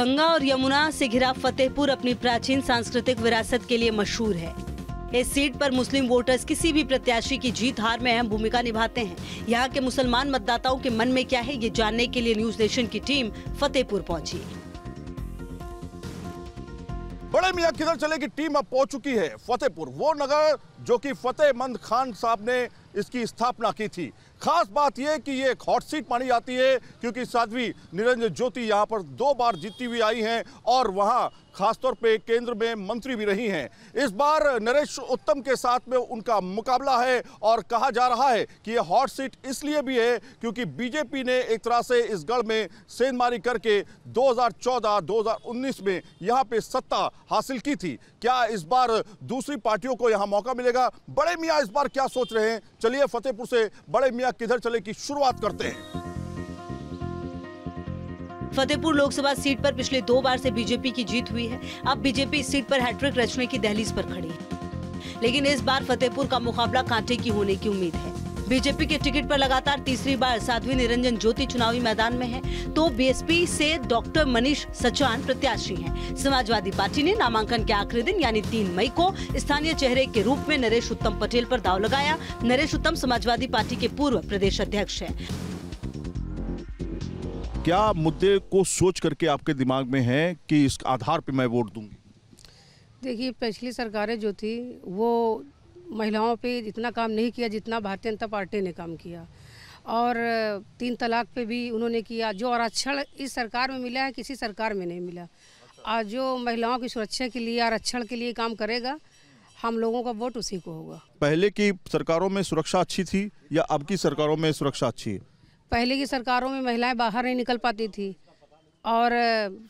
गंगा और यमुना से घिरा फतेहपुर अपनी प्राचीन सांस्कृतिक विरासत के लिए मशहूर है। इस सीट पर मुस्लिम वोटर्स किसी भी प्रत्याशी की जीत, हार में अहम भूमिका निभाते हैं। यहाँ के मुसलमान मतदाताओं के मन में क्या है, ये जानने के लिए न्यूज़ नेशन की टीम फतेहपुर पहुँची। बड़े मियाँ किधर चले की टीम अब पहुँच चुकी है फतेहपुर, वो नगर जो कि फतेहमंद खान साहब ने इसकी स्थापना की थी। खास बात यह कि ये एक हॉट सीट मानी जाती है, क्योंकि साध्वी निरंजन ज्योति यहाँ पर दो बार जीती हुई आई हैं और वहाँ खासतौर पे केंद्र में मंत्री भी रही हैं। इस बार नरेश उत्तम के साथ में उनका मुकाबला है और कहा जा रहा है कि ये हॉट सीट इसलिए भी है क्योंकि बीजेपी ने एक तरह से इस गढ़ में सेंधमारी करके 2014-2019 में यहाँ पे सत्ता हासिल की थी। क्या इस बार दूसरी पार्टियों को यहाँ मौका मिलेगा? बड़े मियाँ इस बार क्या सोच रहे हैं? चलिए फतेहपुर से बड़े मियाँ किधर चले की शुरुआत करते हैं। फतेहपुर लोकसभा सीट पर पिछले दो बार से बीजेपी की जीत हुई है। अब बीजेपी इस सीट पर हैट्रिक रचने की दहलीज पर खड़ी है। लेकिन इस बार फतेहपुर का मुकाबला कांटे की होने की उम्मीद है। बीजेपी के टिकट पर लगातार तीसरी बार साध्वी निरंजन ज्योति चुनावी मैदान में है तो बीएसपी से डॉक्टर मनीष सचान प्रत्याशी हैं। समाजवादी पार्टी ने नामांकन के आखिरी दिन यानी तीन मई को स्थानीय चेहरे के रूप में नरेश उत्तम पटेल पर दाव लगाया। नरेश उत्तम समाजवादी पार्टी के पूर्व प्रदेश अध्यक्ष है। क्या मुद्दे को सोच करके आपके दिमाग में है कि इस आधार पे मैं वोट दूँगी? देखिए पिछली सरकारें जो थी वो महिलाओं पे इतना काम नहीं किया जितना भारतीय जनता पार्टी ने काम किया। और तीन तलाक पे भी उन्होंने किया। जो आरक्षण इस सरकार में मिला है किसी सरकार में नहीं मिला। और जो महिलाओं की सुरक्षा के लिए आरक्षण के लिए काम करेगा हम लोगों का वोट उसी को होगा। पहले की सरकारों में सुरक्षा अच्छी थी या अब की सरकारों में सुरक्षा अच्छी है? पहले की सरकारों में महिलाएँ बाहर नहीं निकल पाती थी। और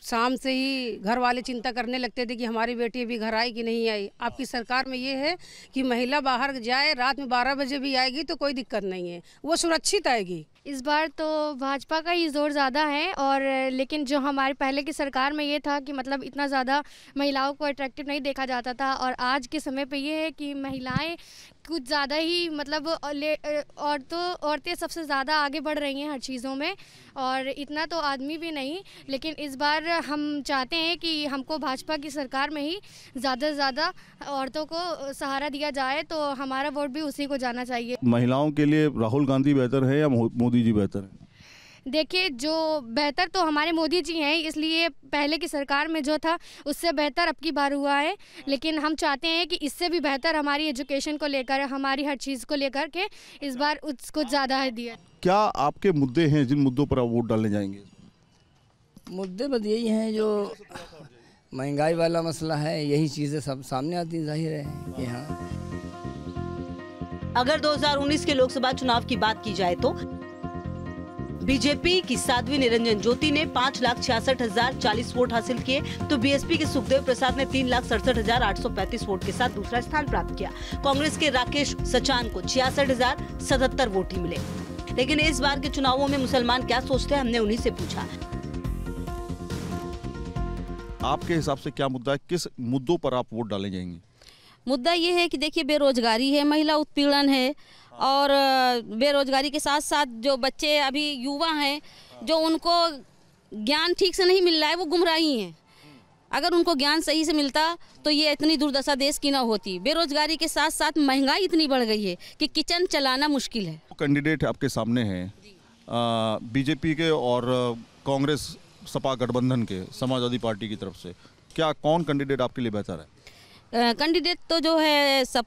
शाम से ही घर वाले चिंता करने लगते थे कि हमारी बेटी अभी घर आई कि नहीं आई। आपकी सरकार में ये है कि महिला बाहर जाए, रात में बारह बजे भी आएगी तो कोई दिक्कत नहीं है। वो सुरक्षित आएगी। इस बार तो भाजपा का ही ज़ोर ज़्यादा है और लेकिन जो हमारे, पहले की सरकार में ये था कि मतलब इतना ज़्यादा महिलाओं को अट्रैक्टिव नहीं देखा जाता था और आज के समय पे ये है कि महिलाएँ कुछ ज़्यादा ही मतलब औरतों, औरतें सबसे ज़्यादा आगे बढ़ रही हैं हर चीज़ों में और इतना तो आदमी भी नहीं, लेकिन इस बार हम चाहते हैं कि हमको भाजपा की सरकार में ही ज़्यादा से ज़्यादा औरतों को सहारा दिया जाए तो हमारा वोट भी उसी को जाना चाहिए। महिलाओं के लिए राहुल गांधी बेहतर है या मोदी जी बेहतर है? देखिए जो बेहतर तो हमारे मोदी जी हैं इसलिए पहले की सरकार में जो था उससे बेहतर अब की बार हुआ है। लेकिन हम चाहते हैं कि इससे भी बेहतर हमारी एजुकेशन को लेकर हमारी हर चीज़ को लेकर के इस बार उसको ज़्यादा है दिया। क्या आपके मुद्दे हैं जिन मुद्दों पर आप वोट डालने जाएँगे? मुद्दे बस यही हैं जो महँगाई वाला मसला है यही चीज़ें सब सामने आती ज़ाहिर है कि हाँ। अगर 2019 के लोकसभा चुनाव की बात की जाए तो बीजेपी की साध्वी निरंजन ज्योति ने पाँच लाख छियासठ हज़ार चालीस वोट हासिल किए तो बीएसपी के सुखदेव प्रसाद ने तीन लाख सड़सठ हज़ार आठ सौ पैंतीस वोट के साथ दूसरा स्थान प्राप्त किया। कांग्रेस के राकेश सचान को छियासठ हज़ार सतहत्तर वोट ही मिले। लेकिन इस बार के चुनावों में मुसलमान क्या सोचते हैं हमने उन्हीं से पूछा। आपके हिसाब से क्या मुद्दा है? किस मुद्दों पर आप वोट डाले जाएँगे? मुद्दा ये है कि देखिए बेरोजगारी है महिला उत्पीड़न है और बेरोजगारी के साथ साथ जो बच्चे अभी युवा हैं जो उनको ज्ञान ठीक से नहीं मिल रहा है वो गुमराही हैं। अगर उनको ज्ञान सही से मिलता तो ये इतनी दुर्दशा देश की ना होती। बेरोजगारी के साथ साथ महँगाई इतनी बढ़ गई है कि किचन चलाना मुश्किल है। कैंडिडेट आपके सामने हैं बीजेपी के और कांग्रेस सपा गठबंधन के समाजवादी पार्टी की तरफ़ से। क्या कौन कैंडिडेट आपके लिए बेहतर है? कैंडिडेट तो जो है सब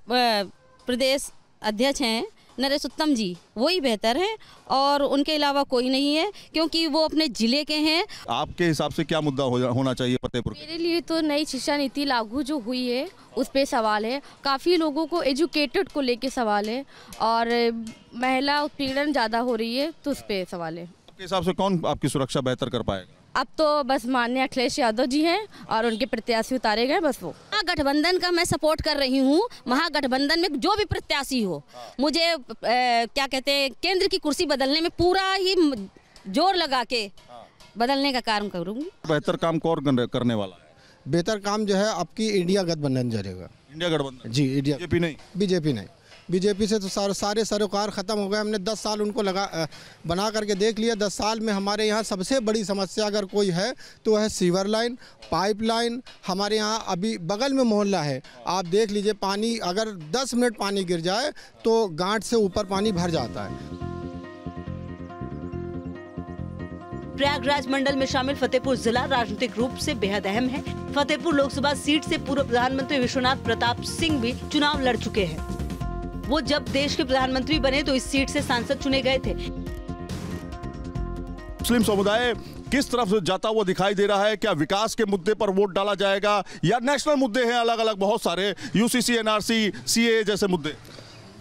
प्रदेश अध्यक्ष हैं नरेश उत्तम जी वही बेहतर हैं और उनके अलावा कोई नहीं है क्योंकि वो अपने ज़िले के हैं। आपके हिसाब से क्या मुद्दा हो, होना चाहिए फतेहपुर? मेरे लिए तो नई शिक्षा नीति लागू जो हुई है उस पर सवाल है। काफ़ी लोगों को एजुकेटेड को लेके सवाल है और महिला उत्पीड़न ज़्यादा हो रही है तो उस पर सवाल है। आपके हिसाब से कौन आपकी सुरक्षा बेहतर कर पाएगा? अब तो बस माननीय अखिलेश यादव जी हैं और उनके प्रत्याशी उतारे गए बस वो। महागठबंधन का मैं सपोर्ट कर रही हूँ। महागठबंधन में जो भी प्रत्याशी हो मुझे ए, क्या कहते हैं केंद्र की कुर्सी बदलने में पूरा ही ज़ोर लगा के बदलने का काम करूँगी। बेहतर काम कौन करने वाला है? बेहतर काम जो है आपकी इंडिया गठबंधन जरेगा। इंडिया गठबंधन? जी इंडिया बीजेपी नहीं? बीजेपी नहीं। बीजेपी से तो सारे सारे सरोकार ख़त्म हो गए। हमने दस साल उनको लगा बना करके देख लिया। दस साल में हमारे यहाँ सबसे बड़ी समस्या अगर कोई है तो है सीवर लाइन, पाइप लाइन। हमारे यहाँ अभी बगल में मोहल्ला है। आप देख लीजिए, पानी अगर दस मिनट पानी गिर जाए तो गांठ से ऊपर पानी भर जाता है। प्रयागराज मंडल में शामिल फतेहपुर जिला राजनीतिक रूप से बेहद अहम है। फतेहपुर लोकसभा सीट से पूर्व प्रधानमंत्री विश्वनाथ प्रताप सिंह भी चुनाव लड़ चुके हैं। वो जब देश के प्रधानमंत्री बने तो इस सीट से सांसद चुने गए थे। मुस्लिम समुदाय किस तरफ़ से जाता हुआ दिखाई दे रहा है? क्या विकास के मुद्दे पर वोट डाला जाएगा? या नेशनल मुद्दे हैं अलग अलग बहुत सारे? यूसीसी एनआरसी सीए जैसे मुद्दे।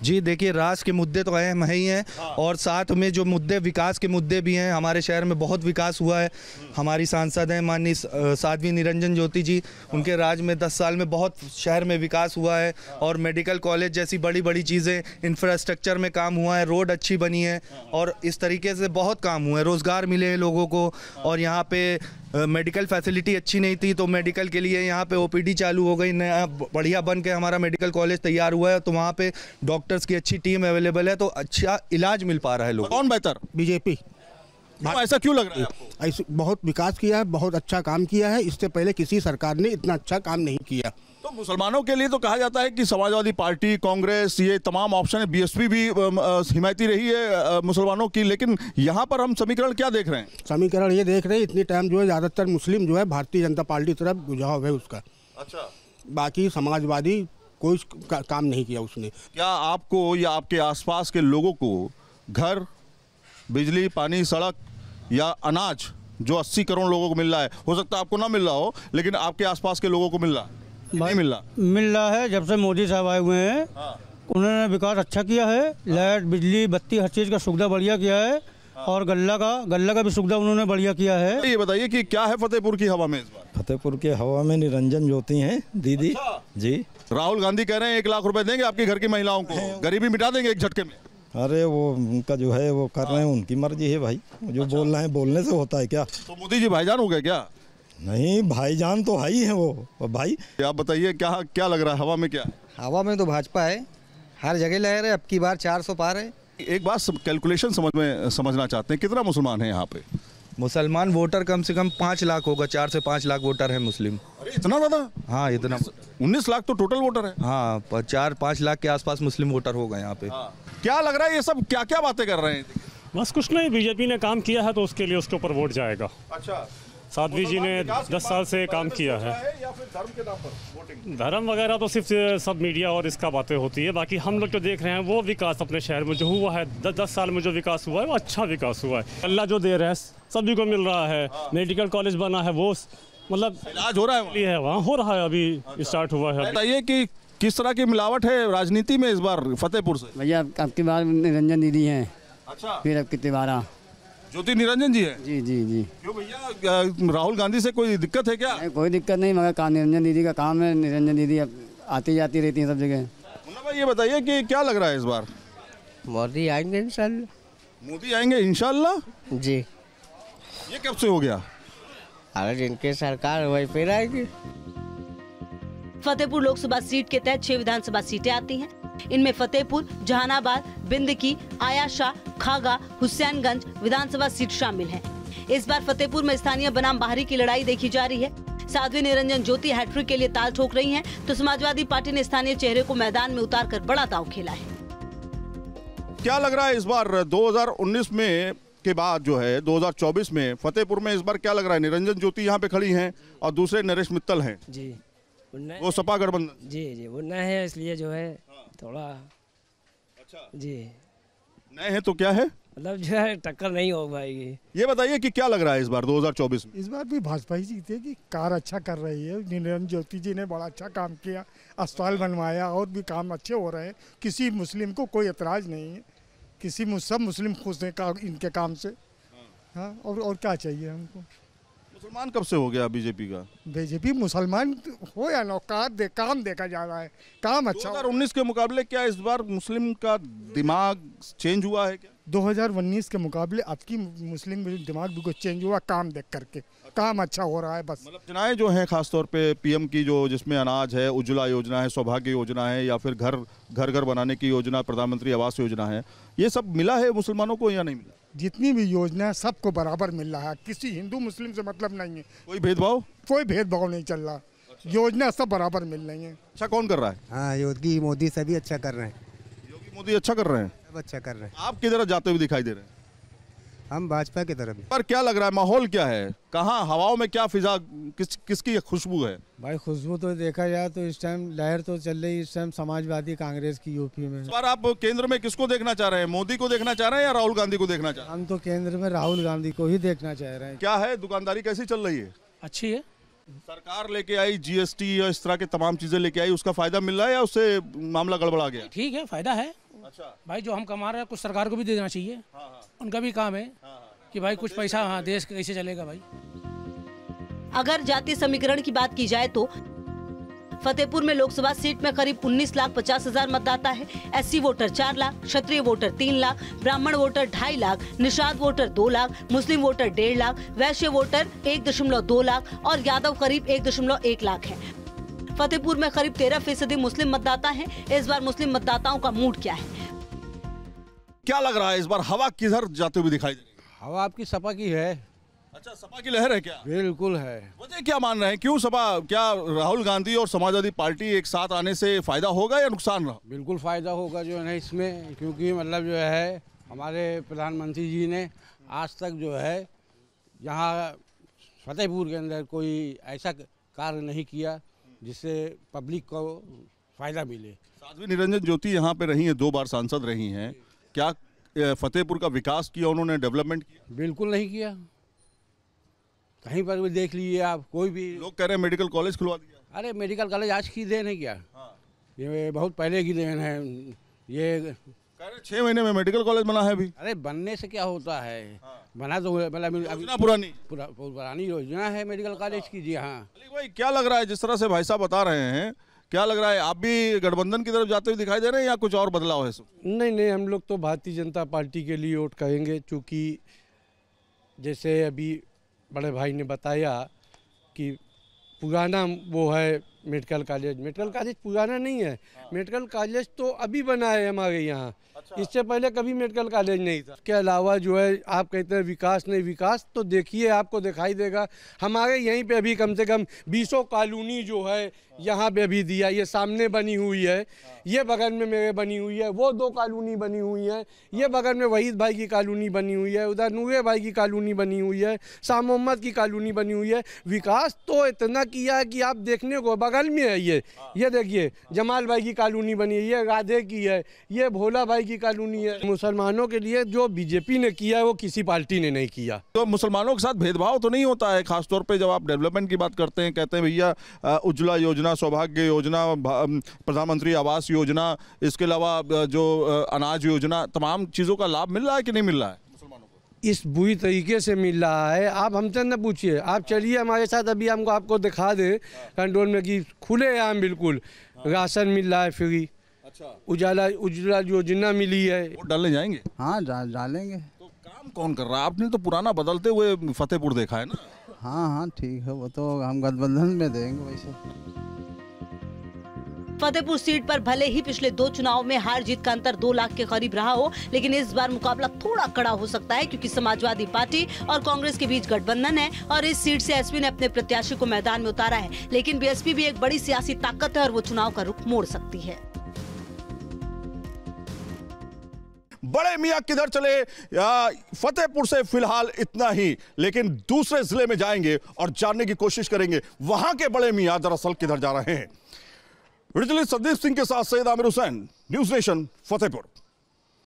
जी देखिए राष्ट्र के मुद्दे तो अहम है ही हैं और साथ में जो मुद्दे विकास के मुद्दे भी हैं हमारे शहर में बहुत विकास हुआ है। हमारी सांसद हैं माननीय साध्वी निरंजन ज्योति जी उनके राज में 10 साल में बहुत शहर में विकास हुआ है और मेडिकल कॉलेज जैसी बड़ी बड़ी चीज़ें इंफ्रास्ट्रक्चर में काम हुआ है रोड अच्छी बनी है और इस तरीके से बहुत काम हुआ है। रोज़गार मिले हैं लोगों को और यहाँ पे अ, मेडिकल फैसिलिटी अच्छी नहीं थी तो मेडिकल के लिए यहाँ पे ओपीडी चालू हो गई नया बढ़िया बन के हमारा मेडिकल कॉलेज तैयार हुआ है तो वहाँ पे डॉक्टर्स की अच्छी टीम अवेलेबल है तो अच्छा इलाज मिल पा रहा है लोग कौन बेहतर? बीजेपी तो ऐसा क्यों लग रहा है आपको? ऐसे बहुत विकास किया है बहुत अच्छा काम किया है इससे पहले किसी सरकार ने इतना अच्छा काम नहीं किया। मुसलमानों के लिए तो कहा जाता है कि समाजवादी पार्टी कांग्रेस ये तमाम ऑप्शन है। बीएसपी भी हिमायती रही है मुसलमानों की। लेकिन यहाँ पर हम समीकरण क्या देख रहे हैं? समीकरण ये देख रहे हैं इतनी टाइम जो है ज़्यादातर मुस्लिम जो है भारतीय जनता पार्टी तरफ़ रुझाव है उसका। अच्छा। बाकी समाजवादी कोई का, काम नहीं किया उसने। क्या आपको या आपके आसपास के लोगों को घर बिजली पानी सड़क या अनाज जो 80 करोड़ लोगों को मिल रहा है हो सकता है आपको ना मिल रहा हो लेकिन आपके आसपास के लोगों को मिल रहा है? नहीं मिल रहा मिल रहा है जब से मोदी साहब आए हुए हैं। हाँ। उन्होंने विकास अच्छा किया है लाइट बिजली बत्ती हर चीज़ का सुविधा बढ़िया किया है और गल्ला का गल्ला का भी सुविधा उन्होंने बढ़िया किया है। ये बताइए कि क्या है फतेहपुर की हवा में इस बार? फतेहपुर के हवा में निरंजन ज्योति हैं दीदी। अच्छा। जी। राहुल गांधी कह रहे हैं एक लाख रुपए देंगे आपके घर की महिलाओं को। गरीबी मिटा देंगे एक झटके में। अरे वो उनका जो है वो कर रहे हैं उनकी मर्ज़ी है भाई। जो बोल रहे हैं बोलने से होता है क्या? तो मोदी जी भाईजान हो गए क्या? नहीं भाईजान तो है ही है वो। भाई? आप बताइए क्या क्या लग रहा है? हवा में क्या? हवा में तो भाजपा है। हर जगह लहर रहे अब की बार 400 पार है। एक बात कैलकुलेशन समझ में समझना चाहते हैं कितना मुसलमान है यहाँ पे? मुसलमान वोटर कम से कम पाँच लाख होगा चार से पाँच लाख वोटर है मुस्लिम। अरे इतना ज़्यादा? हाँ इतना। उन्नीस लाख तो टोटल वोटर है। हाँ चार पाँच लाख के आसपास मुस्लिम वोटर होगा यहाँ पे। क्या लग रहा है ये सब क्या क्या बातें कर रहे हैं? बस कुछ नहीं बीजेपी ने काम किया है तो उसके लिए उसके ऊपर वोट जाएगा। अच्छा। साध्वी जी ने दस साल से काम किया है। धर्म के नाम पर वोटिंग धर्म वगैरह तो सिर्फ़ सब मीडिया और इसका बातें होती है। बाकी हम लोग जो देख रहे हैं वो विकास अपने शहर में जो हुआ है दस दस साल में जो विकास हुआ है वो अच्छा विकास हुआ है। अल्लाह जो दे रहा है सभी को मिल रहा है। मेडिकल कॉलेज बना है वो मतलब इलाज हो रहा है है वहाँ हो रहा है अभी स्टार्ट हुआ है। बताइए कि किस तरह की मिलावट है राजनीति में इस बार फतेहपुर से? भैया अब बार निरंजन दीदी हैं। अच्छा। फिर अब कितनी बार आ- ज्योति निरंजन जी है? जी जी जी। क्यों भैया राहुल गांधी से कोई दिक्कत है क्या? नहीं, कोई दिक्कत नहीं मगर काम निरंजन दीदी का काम है निरंजन दीदी अब आती जाती रहती हैं सब जगह। मुन्ना भाई ये बताइए कि क्या लग रहा है इस बार? मोदी आएँगे इंशाल्लाह। मोदी आएँगे इंशाल्लाह? जी। ये कब से हो गया? अगर जिनके सरकार वही फिर आएगी। फतेहपुर लोकसभा सीट के तहत छह विधानसभा सीटें आती हैं। इनमें फतेहपुर जहानाबाद बिंदकी आयाशा खागा हुसैनगंज विधानसभा सीट शामिल है। इस बार फतेहपुर में स्थानीय बनाम बाहरी की लड़ाई देखी जा रही है। साध्वी निरंजन ज्योति हैट्रिक के लिए ताल ठोक रही हैं, तो समाजवादी पार्टी ने स्थानीय चेहरे को मैदान में उतार कर बड़ा दाव खेला है। क्या लग रहा है इस बार 2019 में के बाद जो है 2024 में फतेहपुर में इस बार क्या लग रहा है? निरंजन ज्योति यहाँ पे खड़ी हैं और दूसरे नरेश मित्तल हैं। जी। वो सपा गठबंधन। जी जी वो नए है इसलिए जो है थोड़ा। अच्छा। जी। नए हैं तो क्या है? मतलब जो है टक्कर नहीं हो पाएगी। ये बताइए कि क्या लग रहा है इस बार 2024 में? इस बार भी भाजपा ही जीतेगी कार अच्छा कर रही है। निरंजन ज्योति जी ने बड़ा अच्छा काम किया अस्पताल बनवाया और भी काम अच्छे हो रहे हैं। किसी मुस्लिम को कोई एतराज़ नहीं है। किसी सब मुस्लिम खुश हैं का, इनके काम से। हाँ और और क्या चाहिए हमको? मुसलमान कब से हो गया बीजेपी का? बीजेपी मुसलमान हो या ना कार दे काम देखा जा रहा है। काम अच्छा हो- 2019 के मुकाबले क्या इस बार मुस्लिम का दिमाग चेंज हुआ है क्या? 2019 के मुकाबले अब की मुस्लिम दिमाग भी कुछ चेंज हुआ काम देख करके। काम अच्छा हो रहा है बस। मतलब योजनाएँ जो हैं खासतौर पे पीएम की जो जिसमें अनाज है उज्ज्वला योजना है सौभाग्य योजना है या फिर घर घर घर बनाने की योजना प्रधानमंत्री आवास योजना है ये सब मिला है मुसलमानों को या नहीं मिला? जितनी भी योजना है सबको बराबर मिल रहा है। किसी हिंदू मुस्लिम से मतलब नहीं है। कोई भेदभाव? कोई भेदभाव नहीं चल रहा। अच्छा। योजना सब बराबर मिल रही है। अच्छा कौन कर रहा है? हाँ योगी मोदी सभी अच्छा कर रहे हैं। योगी मोदी अच्छा कर रहे हैं? सब अच्छा कर रहे हैं। आप किधर जाते हुए दिखाई दे रहे हैं? हम भाजपा की तरफ़ पर क्या लग रहा है माहौल क्या है? कहाँ हवाओं में क्या फिजा किस किसकी खुशबू है? भाई खुशबू तो देखा जाए तो इस टाइम लहर तो चल रही इस टाइम समाजवादी कांग्रेस की यूपी में। पर आप केंद्र में किसको देखना चाह रहे हैं? मोदी को देखना चाह रहे हैं या राहुल गांधी को देखना चाह रहे हैं? हम तो केंद्र में राहुल गांधी को ही देखना चाह रहे हैं। क्या है दुकानदारी कैसी चल रही है? अच्छी है। सरकार लेके आई जीएसटी या इस तरह के तमाम चीज़ें लेके आई उसका फ़ायदा मिल रहा है या उससे मामला गड़बड़ा गया? ठीक है फ़ायदा है। अच्छा। भाई जो हम कमा रहे हैं कुछ सरकार को भी दे देना चाहिए। हाँ। उनका भी काम है कि भाई कुछ पैसा हाँ देश कैसे चलेगा भाई? अगर जातीय समीकरण की बात की जाए तो फतेहपुर में लोकसभा सीट में करीब 19 लाख पचास हज़ार मतदाता है। एससी वोटर 4 लाख क्षत्रिय वोटर 3 लाख ब्राह्मण वोटर ढाई lakh Nishad voter 2 lakh Muslim voter डेढ़ लाख वैश्य वोटर एक दशमलव दो लाख और यादव करीब एक दशमलव एक लाख है। फतेहपुर में करीब तेरह फ़ीसदी मुस्लिम मतदाता हैं। इस बार मुस्लिम मतदाताओं का मूड क्या है? क्या लग रहा है इस बार हवा किधर जाते हुए दिखाई दे रही है हवा आपकी सपा की है। अच्छा सपा की लहर है क्या? बिल्कुल है। वजह क्या मान रहे हैं? क्यों सपा क्या राहुल गांधी और समाजवादी पार्टी एक साथ आने से फ़ायदा होगा या नुकसान रहा? बिल्कुल फ़ायदा होगा जो है ना इसमें क्योंकि मतलब जो है हमारे प्रधानमंत्री जी ने आज तक जो है यहाँ फतेहपुर के अंदर कोई ऐसा कार्य नहीं किया। जिससे पब्लिक को फ़ायदा मिले। साध्वी निरंजन ज्योति यहाँ पे रही हैं दो बार सांसद रही हैं। क्या फतेहपुर का विकास किया उन्होंने डेवलपमेंट किया? बिल्कुल नहीं किया। कहीं पर भी देख लीजिए आप कोई भी लोग कह रहे हैं मेडिकल कॉलेज खुलवा दिया। अरे मेडिकल कॉलेज आज की देन है क्या? हाँ। ये बहुत पहले की देन है। ये कह रहे छह महीने में मेडिकल कॉलेज बना है अभी। अरे बनने से क्या होता है। बना तो मतलब अभी पुरानी? पुरा, पुरानी योजना है मेडिकल कॉलेज की जी हाँ। अली भाई क्या लग रहा है जिस तरह से भाई साहब बता रहे हैं क्या लग रहा है आप भी गठबंधन की तरफ़ जाते हुए दिखाई दे रहे हैं या कुछ और बदलाव है? नहीं नहीं हम लोग तो भारतीय जनता पार्टी के लिए वोट करेंगे क्योंकि जैसे अभी बड़े भाई ने बताया कि पुराना वो है मेडिकल कॉलेज। मेडिकल कॉलेज पुराना नहीं है। मेडिकल कॉलेज तो अभी बना है हमारे यहाँ। इससे पहले कभी मेडिकल कॉलेज नहीं था। इसके अलावा जो है, आप कहते हैं विकास नहीं, विकास तो देखिए, आपको दिखाई देगा। हमारे यहीं पे अभी कम से कम बीसों कॉलोनी जो है, यहाँ पे अभी दिया, ये सामने बनी हुई है। ये बगल में मेरे बनी हुई है, वो दो कॉलोनी बनी हुई है। ये बगल में वहीद भाई की कॉलोनी बनी हुई है, उधर नूरे भाई की कॉलोनी बनी हुई है शाह मोहम्मद की कॉलोनी बनी हुई है। विकास तो इतना किया है कि आप देखने को, बगल में है ये। ये देखिए, जमाल भाई की कॉलोनी बनी है ये राधे की है, ये भोला भाई की कॉलोनी है। मुसलमानों के लिए जो बीजेपी ने किया है वो किसी पार्टी ने नहीं किया। तो मुसलमानों के साथ भेदभाव तो नहीं होता है खासतौर पे जब आप डेवलपमेंट की बात करते हैं कहते हैं भैया उज्ज्वला योजना सौभाग्य योजना प्रधानमंत्री आवास योजना इसके अलावा जो अनाज योजना तमाम चीज़ों का लाभ मिल रहा है कि नहीं मिल रहा है? इस बुरी तरीके से मिल रहा है। आप हमसे न पूछिए। आप चलिए हमारे साथ अभी हमको आपको दिखा दे कंट्रोल में कि खुले आम बिल्कुल राशन मिल रहा है फ्री। उजाला उज्ज्वला योजना मिली है। वो डालने जाएँगे? हाँ डा, डालेंगे। काम कौन कर रहा है? आपने तो पुराना बदलते हुए फतेहपुर देखा है ना? हाँ हाँ ठीक है वो तो हम गठबंधन में देंगे वैसे। फतेहपुर सीट पर भले ही पिछले दो चुनाव में हार जीत का अंतर दो लाख के करीब रहा हो लेकिन इस बार मुकाबला थोड़ा कड़ा हो सकता है क्योंकि समाजवादी पार्टी और कांग्रेस के बीच गठबंधन है और इस सीट से एसपी ने अपने प्रत्याशी को मैदान में उतारा है। लेकिन बीएसपी भी एक बड़ी सियासी ताकत है और वो चुनाव का रुख मोड़ सकती है। बड़े मियाँ किधर चले? फतेहपुर से फ़िलहाल इतना ही। लेकिन दूसरे ज़िले में जाएँगे और जानने की कोशिश करेंगे, वहाँ के बड़े मियाँ दरअसल किधर जा रहे हैं। संदीप सिंह के साथ सैयद आमिर हुसैन, न्यूज़ नेशन, फतेहपुर।